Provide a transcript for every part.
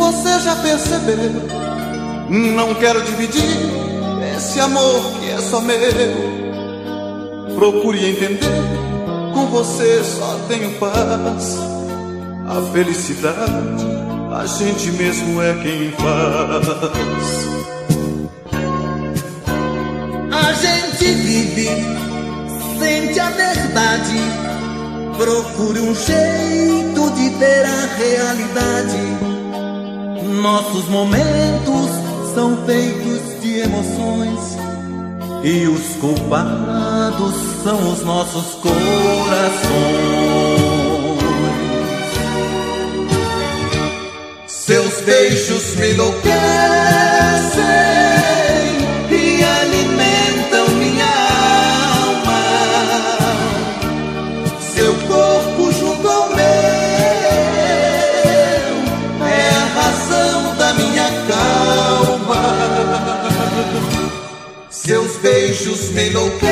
você já percebeu, não quero dividir esse amor que é só meu. Procure entender, com você só tenho paz. A felicidade, a gente mesmo é quem faz. A gente vive, sente a verdade. Procure um jeito de ver a realidade. Nossos momentos são feitos de emoções e os culpados são os nossos corações. Seus beijos me enlouquecem. Beijos me enlouquecem.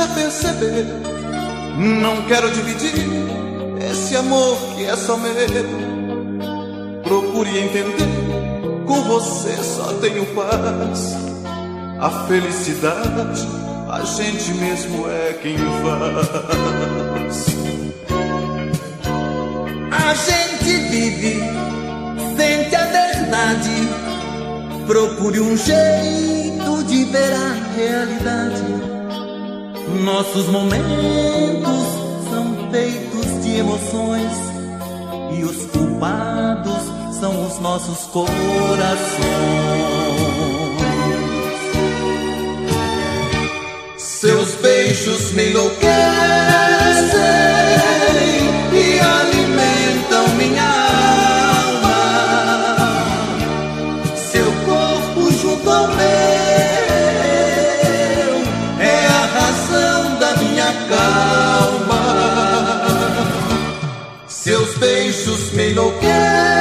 Já percebeu. Não quero dividir esse amor que é só meu. Procure entender, com você só tenho paz. A felicidade, a gente mesmo é quem faz. A gente vive, sente a verdade. Procure um jeito de ver a realidade nossos momentos são feitos de emoções e os culpados são os nossos corações. Seus beijos me enlouquecem beijos me enlouquecem